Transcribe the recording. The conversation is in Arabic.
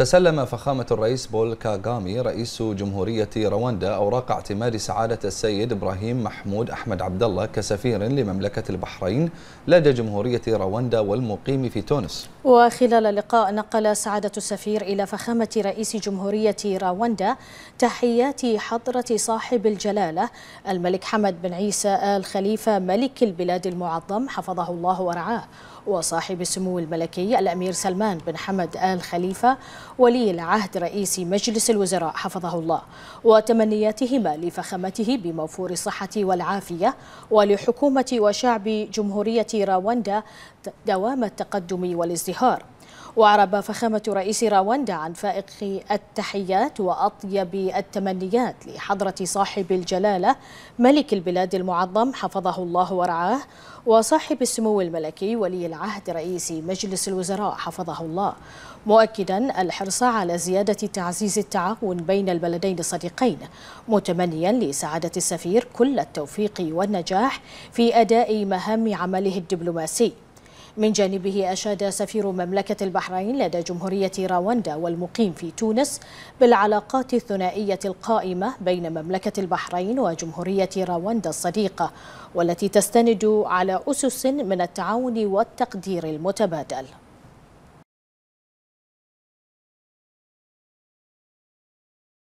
تسلم فخامة الرئيس بول كاغامي رئيس جمهورية رواندا أوراق اعتماد سعادة السيد إبراهيم محمود أحمد عبد الله كسفير لمملكة البحرين لدى جمهورية رواندا والمقيم في تونس. وخلال اللقاء نقل سعادة السفير إلى فخامة رئيس جمهورية رواندا تحيات حضرة صاحب الجلالة الملك حمد بن عيسى آل خليفة ملك البلاد المعظم حفظه الله ورعاه وصاحب السمو الملكي الأمير سلمان بن حمد آل خليفة ولي العهد رئيس مجلس الوزراء حفظه الله وتمنياتهما لفخامته بموفور الصحة والعافية ولحكومة وشعب جمهورية رواندا دوام التقدم والازدهار. وأعرب فخامة رئيس رواندا عن فائق التحيات وأطيب التمنيات لحضرة صاحب الجلالة ملك البلاد المعظم حفظه الله ورعاه وصاحب السمو الملكي ولي العهد رئيس مجلس الوزراء حفظه الله. مؤكدا الحرص على زيادة تعزيز التعاون بين البلدين الصديقين متمنيا لسعادة السفير كل التوفيق والنجاح في أداء مهام عمله الدبلوماسي. من جانبه أشاد سفير مملكة البحرين لدى جمهورية رواندا والمقيم في تونس بالعلاقات الثنائية القائمة بين مملكة البحرين وجمهورية رواندا الصديقة والتي تستند على أسس من التعاون والتقدير المتبادل.